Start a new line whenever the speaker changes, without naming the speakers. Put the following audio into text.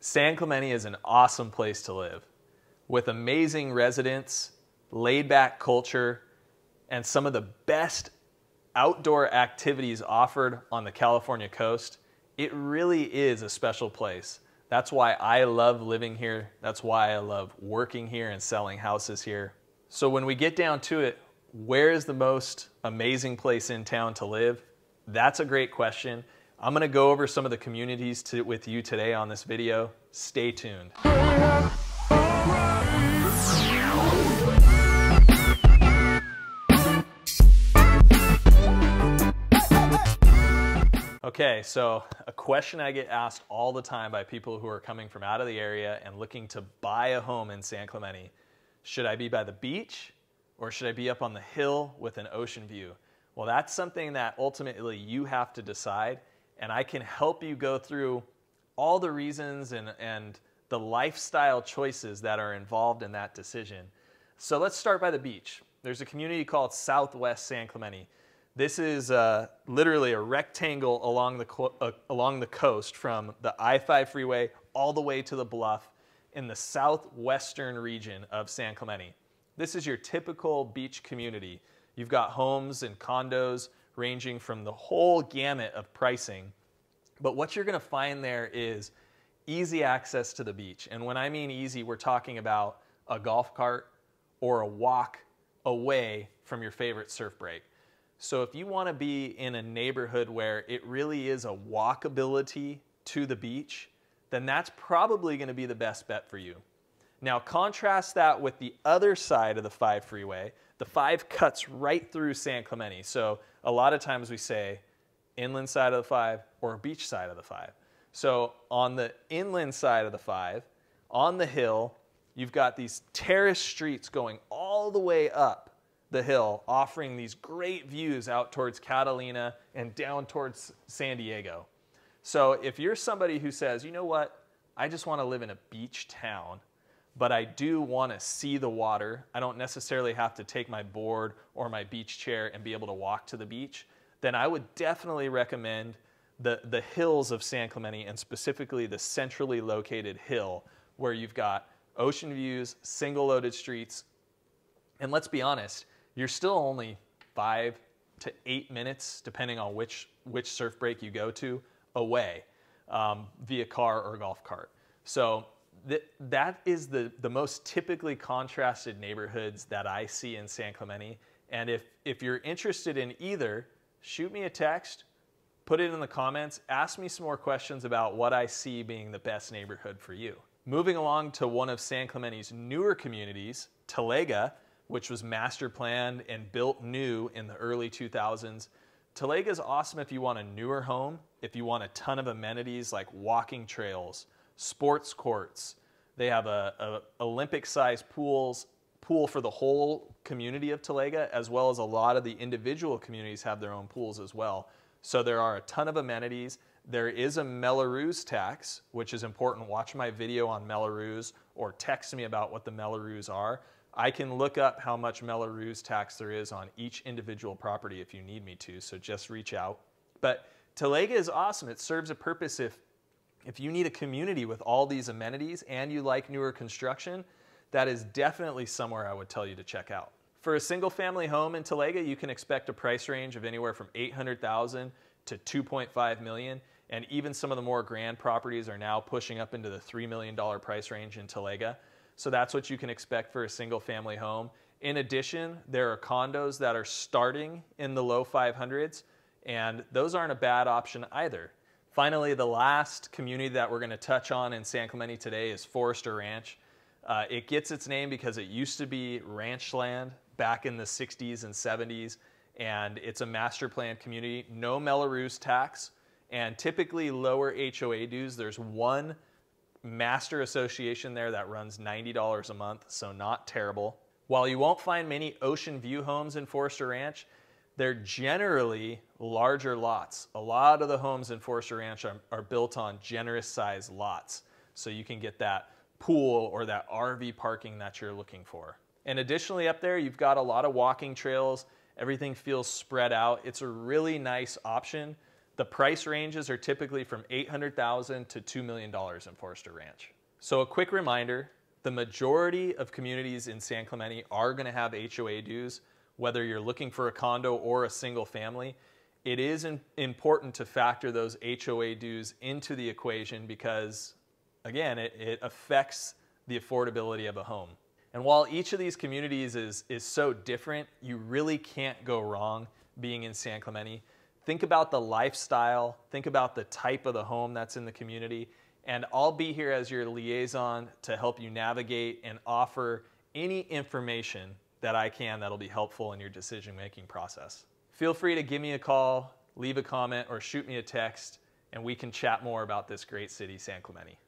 San Clemente is an awesome place to live with amazing residents, laid back culture, and some of the best outdoor activities offered on the California coast. It really is a special place. That's why I love living here. That's why I love working here and selling houses here. So when we get down to it, where is the most amazing place in town to live? That's a great question. I'm gonna go over some of the communities to, with you today on this video. Stay tuned. Okay, so a question I get asked all the time by people who are coming from out of the area and looking to buy a home in San Clemente. Should I be by the beach or should I be up on the hill with an ocean view? Well, that's something that ultimately you have to decide and I can help you go through all the reasons and, and the lifestyle choices that are involved in that decision. So let's start by the beach. There's a community called Southwest San Clemente. This is uh, literally a rectangle along the, uh, along the coast from the I-5 freeway all the way to the bluff in the southwestern region of San Clemente. This is your typical beach community. You've got homes and condos ranging from the whole gamut of pricing. But what you're going to find there is easy access to the beach. And when I mean easy, we're talking about a golf cart or a walk away from your favorite surf break. So if you want to be in a neighborhood where it really is a walkability to the beach, then that's probably going to be the best bet for you. Now contrast that with the other side of the 5 freeway. The 5 cuts right through San Clemente. So a lot of times we say inland side of the 5 or beach side of the 5. So on the inland side of the 5, on the hill, you've got these terrace streets going all the way up the hill, offering these great views out towards Catalina and down towards San Diego. So if you're somebody who says, you know what, I just want to live in a beach town, but I do want to see the water. I don't necessarily have to take my board or my beach chair and be able to walk to the beach. Then I would definitely recommend the, the hills of San Clemente and specifically the centrally located hill where you've got ocean views, single loaded streets. And let's be honest, you're still only five to eight minutes, depending on which, which surf break you go to, away um, via car or golf cart. So that, that is the, the most typically contrasted neighborhoods that I see in San Clemente. And if, if you're interested in either, shoot me a text, put it in the comments, ask me some more questions about what I see being the best neighborhood for you. Moving along to one of San Clemente's newer communities, Talega, which was master planned and built new in the early 2000s. Talega is awesome if you want a newer home, if you want a ton of amenities like walking trails, sports courts. They have a, a Olympic-sized pools pool for the whole community of Talega, as well as a lot of the individual communities have their own pools as well. So there are a ton of amenities. There is a Mello-Roos tax, which is important. Watch my video on Mello-Roos or text me about what the Mello-Roos are. I can look up how much Mello-Roos tax there is on each individual property if you need me to, so just reach out. But Talega is awesome. It serves a purpose if if you need a community with all these amenities and you like newer construction, that is definitely somewhere I would tell you to check out. For a single family home in Talega, you can expect a price range of anywhere from 800,000 to 2.5 million. And even some of the more grand properties are now pushing up into the $3 million price range in Talega. So that's what you can expect for a single family home. In addition, there are condos that are starting in the low 500s, and those aren't a bad option either. Finally, the last community that we're going to touch on in San Clemente today is Forster Ranch. Uh, it gets its name because it used to be ranch land back in the 60s and 70s, and it's a master plan community. No Mello-Roos tax, and typically lower HOA dues. There's one master association there that runs $90 a month, so not terrible. While you won't find many ocean view homes in Forster Ranch, they're generally larger lots. A lot of the homes in Forster Ranch are, are built on generous size lots. So you can get that pool or that RV parking that you're looking for. And additionally up there, you've got a lot of walking trails. Everything feels spread out. It's a really nice option The price ranges are typically from $800,000 to $2 million in Forster Ranch. So, a quick reminder the majority of communities in San Clemente are going to have HOA dues, whether you're looking for a condo or a single family. It is important to factor those HOA dues into the equation because, again, it, it affects the affordability of a home. And while each of these communities is, is so different, you really can't go wrong being in San Clemente. Think about the lifestyle, think about the type of the home that's in the community, and I'll be here as your liaison to help you navigate and offer any information that I can that'll be helpful in your decision making process. Feel free to give me a call, leave a comment, or shoot me a text, and we can chat more about this great city, San Clemente.